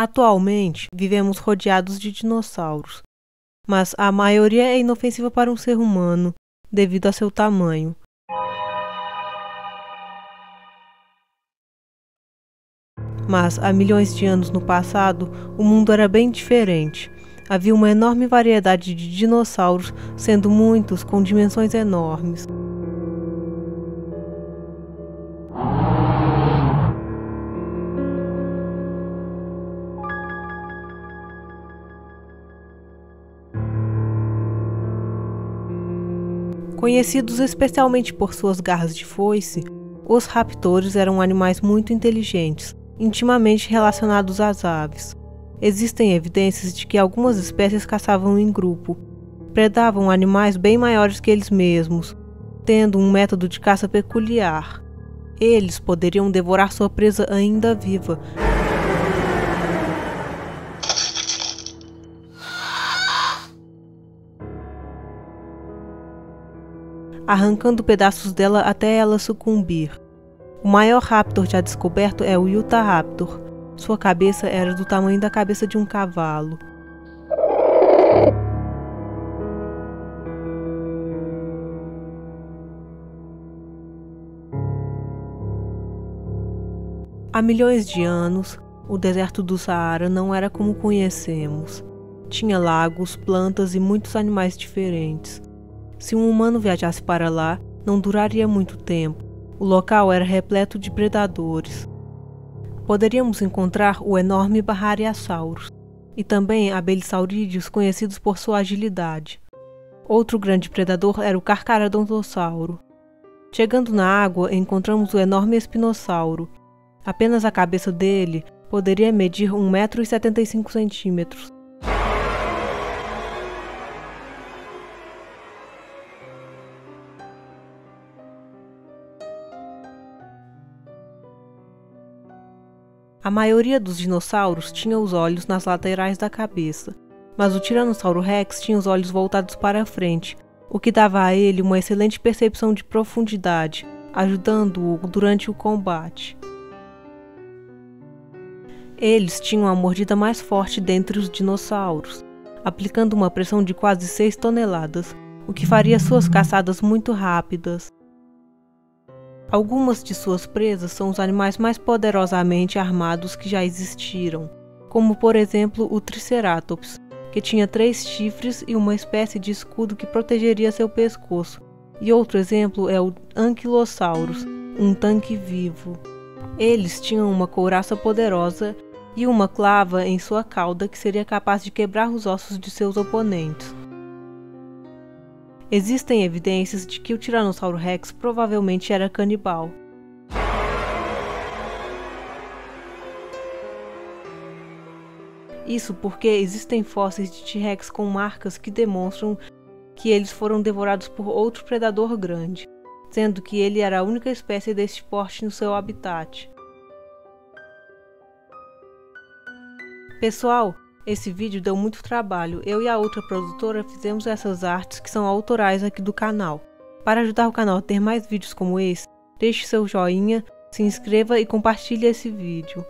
Atualmente, vivemos rodeados de dinossauros, mas a maioria é inofensiva para um ser humano devido a seu tamanho. Mas há milhões de anos no passado, o mundo era bem diferente. Havia uma enorme variedade de dinossauros, sendo muitos com dimensões enormes. Conhecidos especialmente por suas garras de foice, os raptores eram animais muito inteligentes, intimamente relacionados às aves. Existem evidências de que algumas espécies caçavam em grupo, predavam animais bem maiores que eles mesmos, tendo um método de caça peculiar. Eles poderiam devorar sua presa ainda viva, arrancando pedaços dela até ela sucumbir. O maior raptor já descoberto é o Utah Raptor. Sua cabeça era do tamanho da cabeça de um cavalo. Há milhões de anos, o deserto do Saara não era como conhecemos. Tinha lagos, plantas e muitos animais diferentes. Se um humano viajasse para lá, não duraria muito tempo. O local era repleto de predadores. Poderíamos encontrar o enorme Barrariasaurus e também abelisaurídeos conhecidos por sua agilidade. Outro grande predador era o Carcharodontosauro. Chegando na água, encontramos o enorme espinossauro. Apenas a cabeça dele poderia medir 1,75m. A maioria dos dinossauros tinha os olhos nas laterais da cabeça, mas o Tiranossauro Rex tinha os olhos voltados para a frente, o que dava a ele uma excelente percepção de profundidade, ajudando-o durante o combate. Eles tinham a mordida mais forte dentre os dinossauros, aplicando uma pressão de quase 6 toneladas, o que faria suas caçadas muito rápidas. Algumas de suas presas são os animais mais poderosamente armados que já existiram, como por exemplo o Triceratops, que tinha três chifres e uma espécie de escudo que protegeria seu pescoço. E outro exemplo é o Ankylosaurus, um tanque vivo. Eles tinham uma couraça poderosa e uma clava em sua cauda que seria capaz de quebrar os ossos de seus oponentes. Existem evidências de que o Tiranossauro Rex provavelmente era canibal. Isso porque existem fósseis de T-Rex com marcas que demonstram que eles foram devorados por outro predador grande, sendo que ele era a única espécie deste porte no seu habitat. Pessoal, esse vídeo deu muito trabalho. Eu e a outra produtora fizemos essas artes que são autorais aqui do canal. Para ajudar o canal a ter mais vídeos como esse, deixe seu joinha, se inscreva e compartilhe esse vídeo.